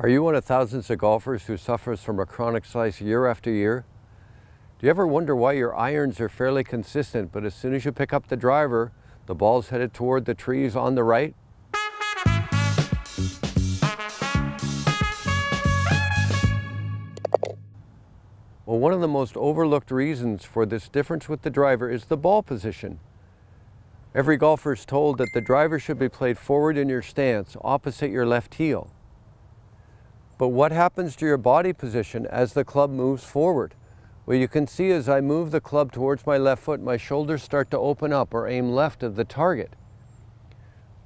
Are you one of thousands of golfers who suffers from a chronic slice year after year? Do you ever wonder why your irons are fairly consistent, but as soon as you pick up the driver, the ball's headed toward the trees on the right? Well, one of the most overlooked reasons for this difference with the driver is the ball position. Every golfer is told that the driver should be played forward in your stance, opposite your left heel. But what happens to your body position as the club moves forward? Well, you can see as I move the club towards my left foot, my shoulders start to open up or aim left of the target.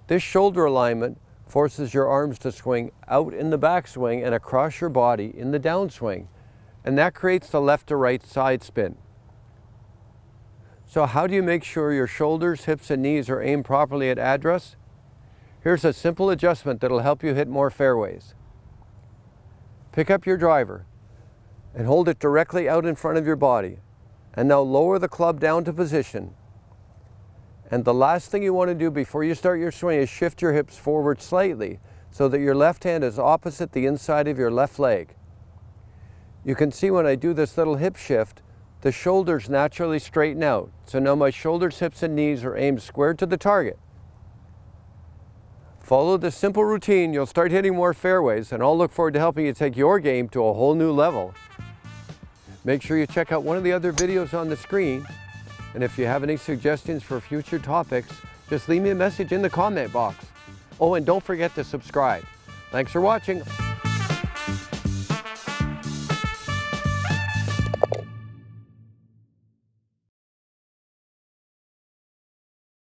This shoulder alignment forces your arms to swing out in the backswing and across your body in the downswing. And that creates the left to right side spin. So how do you make sure your shoulders, hips, and knees are aimed properly at address? Here's a simple adjustment that'll help you hit more fairways. Pick up your driver and hold it directly out in front of your body. And now lower the club down to position. And the last thing you want to do before you start your swing is shift your hips forward slightly so that your left hand is opposite the inside of your left leg. You can see when I do this little hip shift, the shoulders naturally straighten out. So now my shoulders, hips, and knees are aimed square to the target. Follow this simple routine, you'll start hitting more fairways, and I'll look forward to helping you take your game to a whole new level. Make sure you check out one of the other videos on the screen, and if you have any suggestions for future topics, just leave me a message in the comment box. Oh, and don't forget to subscribe. Thanks for watching.